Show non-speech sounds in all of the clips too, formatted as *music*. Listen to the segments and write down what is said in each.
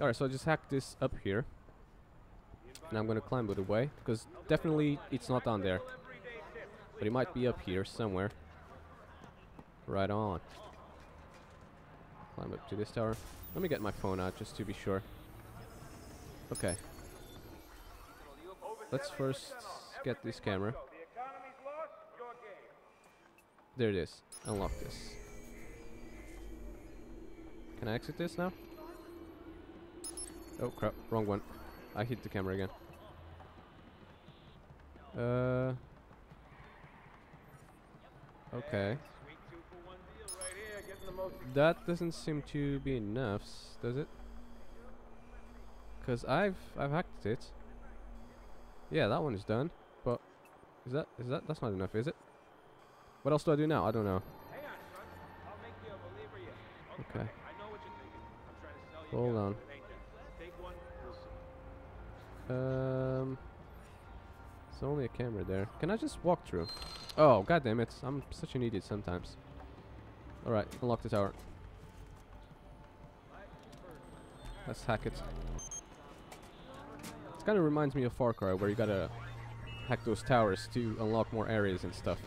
Alright, so I just hacked this up here. And I'm gonna climb it away, because definitely it's not down there. But it might be up here somewhere. Right on. Climb up to this tower. Let me get my phone out just to be sure. Okay. Let's first get this camera. There it is. Unlock this. Can I exit this now? Oh crap, wrong one. I hit the camera again. Uh. Okay. That doesn't seem to be enough, does it? Cause I've I've hacked it. Yeah, that one is done. But is that is that that's not enough, is it? What else do I do now? I don't know. Okay. Hold on. Um, it's only a camera there. Can I just walk through? Oh, god damn it! I'm such an idiot sometimes. All right, unlock the tower. Let's hack it. It kind of reminds me of Far Cry, where you gotta hack those towers to unlock more areas and stuff.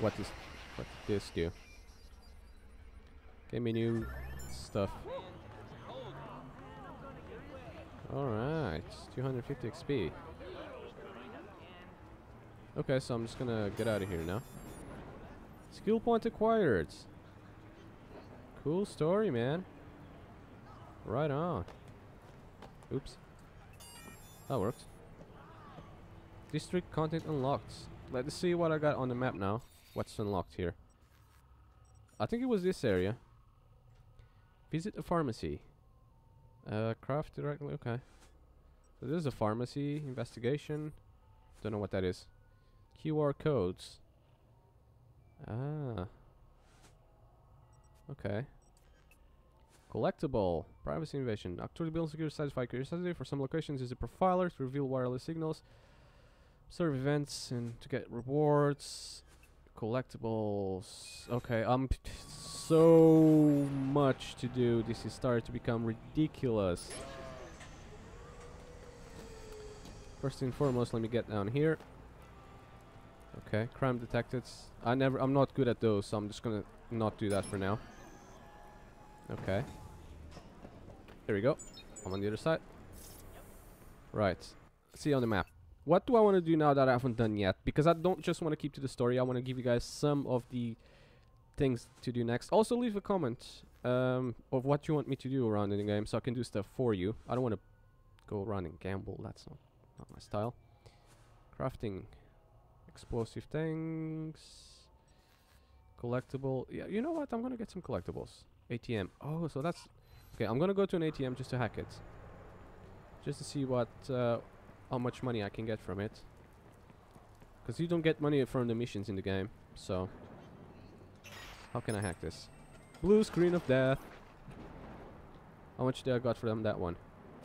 What does what does this do? Give me new stuff. Alright, 250 XP. Okay, so I'm just gonna get out of here now. Skill point acquired. Cool story, man. Right on. Oops. That worked. District content unlocked. Let's see what I got on the map now. What's unlocked here? I think it was this area. Visit a pharmacy. Uh, craft directly. Okay. So this is a pharmacy investigation. Don't know what that is. QR codes. Ah. Okay. Collectible. Privacy invasion. Actually build secure satisfy curiosity. For some locations is a profiler to reveal wireless signals. Observe events and to get rewards. Collectibles. Okay, um so much to do. This is starting to become ridiculous. First and foremost, let me get down here. Okay, crime detected. I never I'm not good at those, so I'm just gonna not do that for now. Okay. There we go. I'm on the other side. Right. See on the map. What do I want to do now that I haven't done yet? Because I don't just want to keep to the story. I want to give you guys some of the things to do next. Also, leave a comment um, of what you want me to do around in the game so I can do stuff for you. I don't want to go around and gamble. That's not, not my style. Crafting. Explosive things. Collectible. Yeah, you know what? I'm going to get some collectibles. ATM. Oh, so that's... Okay, I'm going to go to an ATM just to hack it. Just to see what... Uh, how much money I can get from it. Because you don't get money from the missions in the game. So... How can I hack this? Blue screen of death. How much did I got for them that one?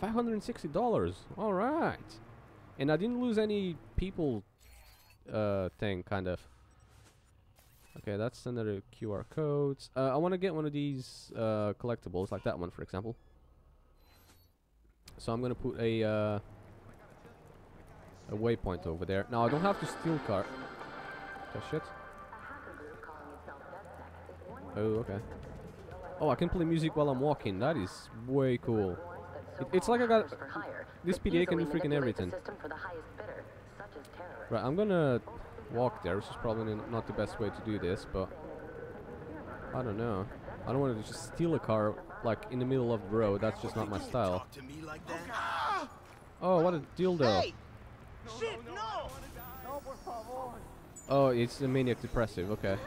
$560. Alright. And I didn't lose any people uh, thing, kind of. Okay, that's another QR codes. Uh, I want to get one of these uh, collectibles, like that one, for example. So I'm gonna put a uh, a waypoint over there. Now I don't have to steal car. Oh shit. Oh, okay. Oh, I can play music while I'm walking. That is way cool. It, it's like I got... This PDA can do freaking everything. Right, I'm gonna walk there, which is probably not the best way to do this, but... I don't know. I don't want to just steal a car, like, in the middle of the road. That's just not my style. Oh, what a dildo. Hey! Shit, no! Oh, it's a maniac depressive, okay.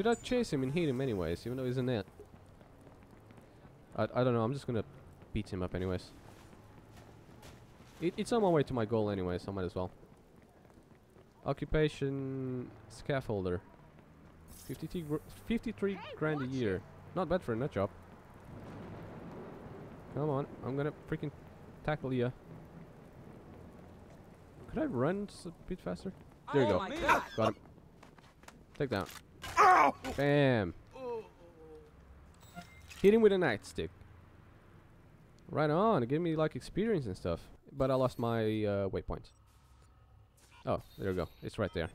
Should I chase him and hit him anyways, even though he's in it? I, I don't know, I'm just gonna beat him up anyways. It, it's on my way to my goal anyways, so I might as well. Occupation scaffolder. 53, gr 53 hey, grand a year. Not bad for a nut job. Come on, I'm gonna freaking tackle you. Could I run a bit faster? There you oh go. Got him. Take down. Ow! Bam. Hit him with a nightstick. Right on, it gave me like experience and stuff. But I lost my uh, waypoint. Oh, there we go. It's right there.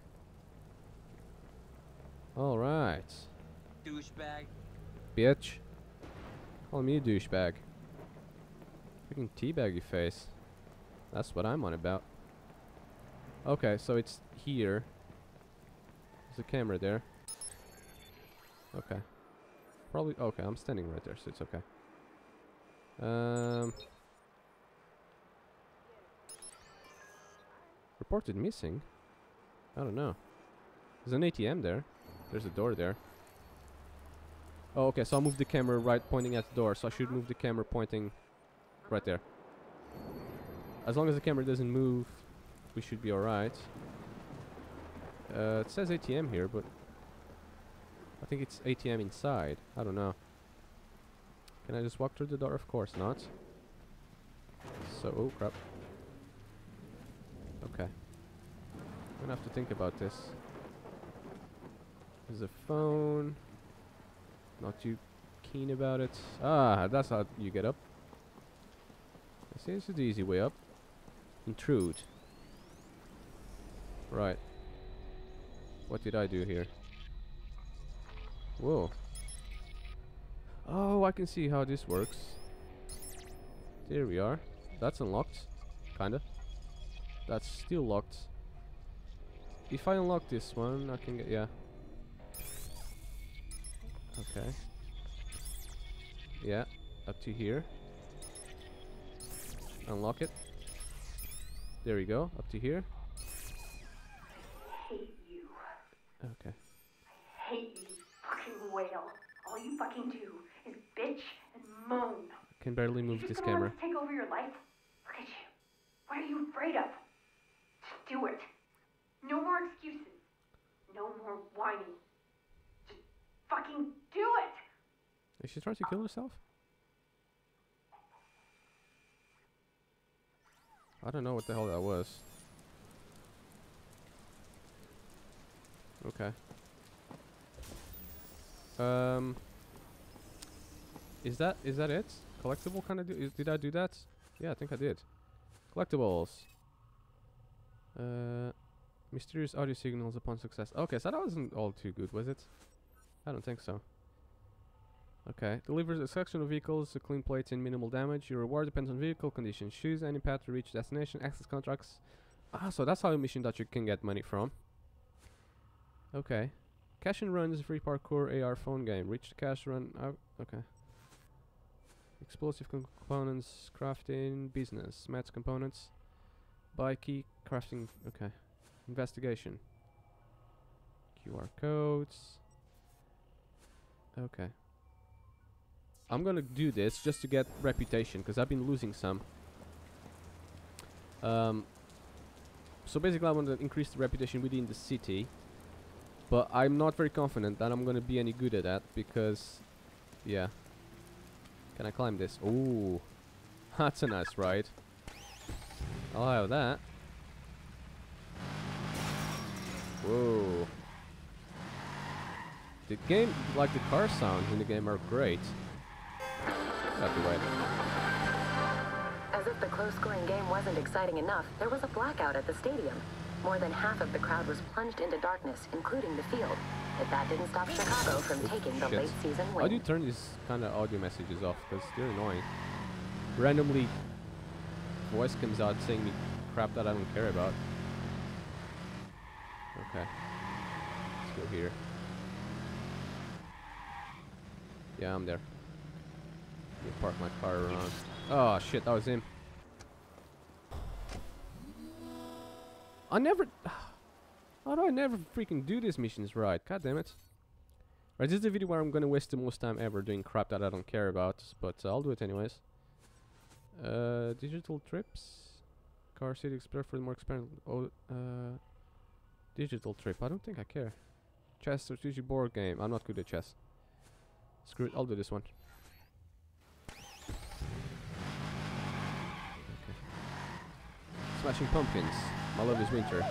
Alright. Douchebag. Bitch. Call me a douchebag. Freaking teabag you face. That's what I'm on about. Okay, so it's here. There's a camera there. Okay. Probably okay, I'm standing right there, so it's okay. Um Reported missing? I don't know. There's an ATM there. There's a door there. Oh, okay, so I'll move the camera right pointing at the door, so I should move the camera pointing right there. As long as the camera doesn't move, we should be alright. Uh, it says ATM here, but I think it's ATM inside. I don't know. Can I just walk through the door? Of course not. So, oh crap. Okay. I'm gonna have to think about this. There's a phone. Not too keen about it. Ah, that's how you get up. I see this is the easy way up. Intrude. Right. What did I do here? Whoa. Oh, I can see how this works. There we are. That's unlocked. Kinda. That's still locked. If I unlock this one, I can get... Yeah. Okay. Yeah, up to here. Unlock it. There we go, up to here. hate you. Okay. I hate you, fucking whale. All you fucking do is bitch and moan. Can barely move this camera. take over your life? Look at you. What are you afraid of? Just do it. No more excuses. No more whining. Just fucking do it. Is she trying to kill herself? I don't know what the hell that was. Okay. Um. Is that is that it? Collectible kind of? Did I do that? Yeah, I think I did. Collectibles. Uh, mysterious audio signals upon success. Okay, so that wasn't all too good, was it? I don't think so. Okay. Delivers a section of vehicles, a clean plates and minimal damage. Your reward depends on vehicle condition. Choose any path to reach destination. Access contracts. Ah, so that's how a mission that you can get money from. Okay. Cash and Run is a free parkour AR phone game. Reach the cash run. Oh, okay. Explosive components, crafting, business, mats components, buy key, crafting. Okay. Investigation. QR codes. Okay. I'm gonna do this just to get reputation because I've been losing some. Um, so basically, I want to increase the reputation within the city, but I'm not very confident that I'm gonna be any good at that because, yeah. Can I climb this? Ooh, that's a nice ride. I'll have that. Whoa. The game, like the car sounds in the game are great. Out the way. As if the close-scoring game wasn't exciting enough, there was a blackout at the stadium. More than half of the crowd was plunged into darkness, including the field. But that didn't stop Chicago from taking the Shit. late season win. How do you turn these kind of audio messages off? Because they're annoying. Randomly, voice comes out saying me crap that I don't care about. Okay. Let's go here. Yeah, I'm there. Let me park my car around. Oh shit, that was him. I never. *sighs* How do I never freaking do these missions right? God damn it. Right, this is the video where I'm gonna waste the most time ever doing crap that I don't care about, but uh, I'll do it anyways. Uh, digital trips, Car City Explore for the more experimental. Oh, uh, digital trip. I don't think I care. Chess strategic board game. I'm not good at chess. Screw it. I'll do this one. Okay. Smashing Pumpkins. My love is winter.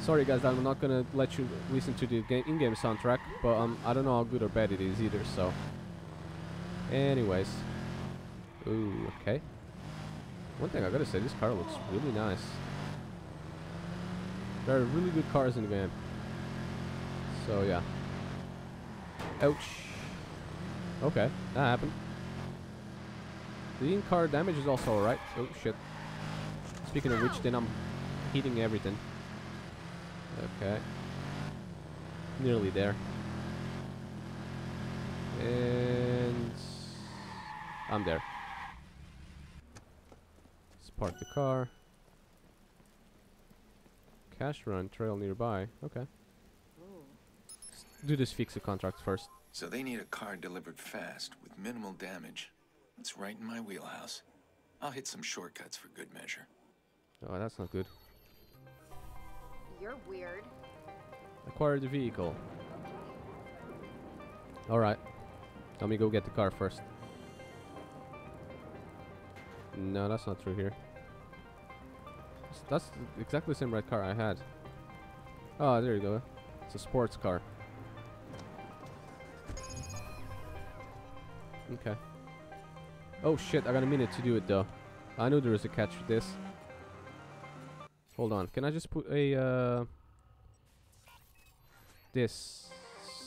Sorry guys, I'm not gonna let you listen to the game in-game soundtrack, but um, I don't know how good or bad it is either. So Anyways. Ooh, okay. One thing I gotta say, this car looks really nice. There are really good cars in the game. So yeah. Ouch. Okay, that happened. The in-car damage is also alright. Oh shit. Speaking of which, then I'm hitting everything. Okay. Nearly there. And I'm there. Let's park the car. Cash run trail nearby. Okay. Let's do this fix the contract first. So they need a car delivered fast with minimal damage. It's right in my wheelhouse. I'll hit some shortcuts for good measure. Oh, that's not good. You're weird. Acquire the vehicle. Alright. Let me go get the car first. No, that's not true here. That's exactly the same red car I had. Oh, there you go. It's a sports car. Okay. Oh shit, I got a minute to do it though. I knew there was a catch with this. Hold on, can I just put a uh this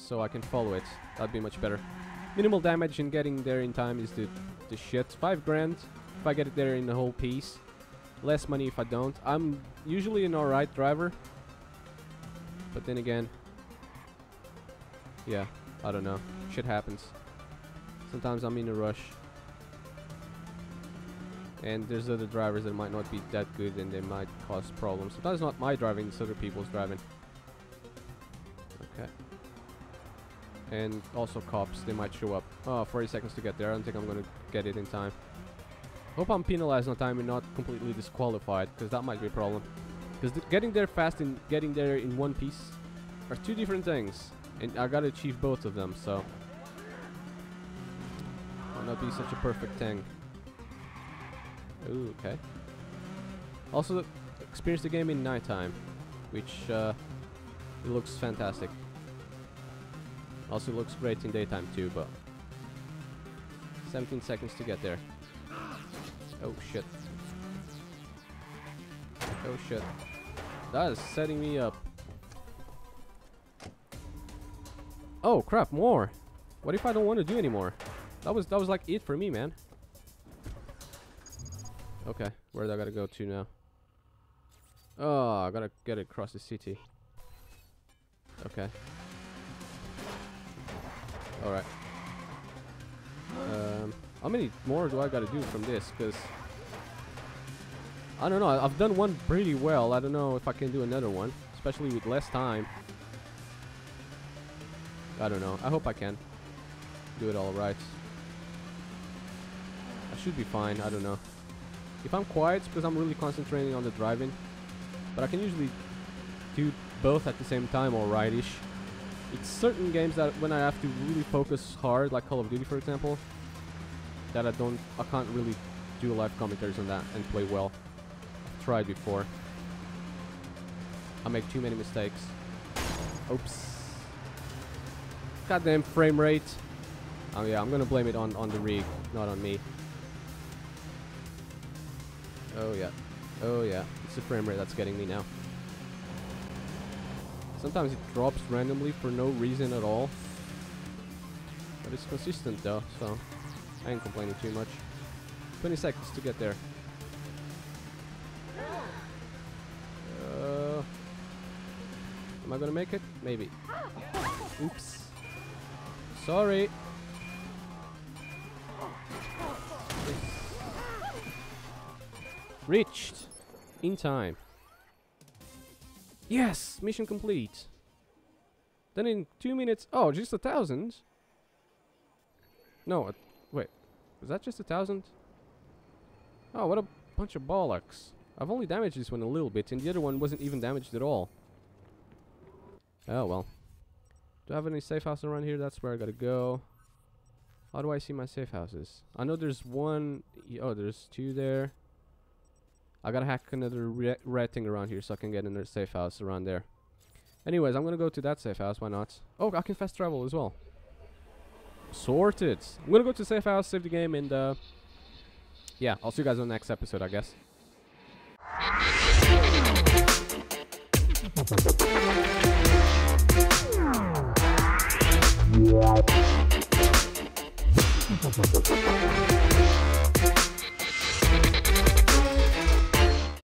so I can follow it. That'd be much better. Minimal damage and getting there in time is the the shit. Five grand if I get it there in the whole piece. Less money if I don't. I'm usually an alright driver. But then again, yeah, I don't know. Shit happens. Sometimes I'm in a rush. And there's other drivers that might not be that good and they might cause problems. Sometimes not my driving, it's other people's driving. Okay. And also cops, they might show up. Oh, 40 seconds to get there. I don't think I'm gonna get it in time. Hope I'm penalized on time and not completely disqualified, because that might be a problem. Because th getting there fast and getting there in one piece are two different things. And I gotta achieve both of them, so... Might not be such a perfect thing. Ooh, okay. Also, experience the game in nighttime, which uh, it looks fantastic. Also looks great in daytime too, but 17 seconds to get there. Oh shit. Oh shit. That is setting me up. Oh crap, more. What if I don't want to do anymore? That was that was like it for me, man. Okay, where do I gotta go to now? Oh, I gotta get across the city. Okay. Alright. Um, how many more do I gotta do from this? Because I don't know. I've done one pretty well. I don't know if I can do another one, especially with less time. I don't know. I hope I can do it all right. I should be fine. I don't know. If I'm quiet, it's because I'm really concentrating on the driving. But I can usually do both at the same time, alright-ish. It's certain games that when I have to really focus hard, like Call of Duty, for example, that I don't, I can't really do live commentaries on that and play well. I've tried before. I make too many mistakes. Oops. Goddamn frame rate. Oh yeah, I'm gonna blame it on on the rig, not on me. Oh yeah. Oh yeah. It's the frame rate that's getting me now. Sometimes it drops randomly for no reason at all. But it's consistent though, so I ain't complaining too much. 20 seconds to get there. Uh, am I gonna make it? Maybe. Oops. Sorry. Reached. In time. Yes! Mission complete. Then in two minutes... Oh, just a thousand? No, wait. Was that just a thousand? Oh, what a bunch of bollocks. I've only damaged this one a little bit, and the other one wasn't even damaged at all. Oh, well. Do I have any safe house around here? That's where I gotta go. How do I see my safe houses? I know there's one... Oh, there's two there. I gotta hack another red thing around here so I can get another safe house around there. Anyways, I'm gonna go to that safe house, why not? Oh, I can fast travel as well. Sorted! I'm gonna go to safe house, save the game, and uh, yeah, I'll see you guys on the next episode, I guess. *laughs*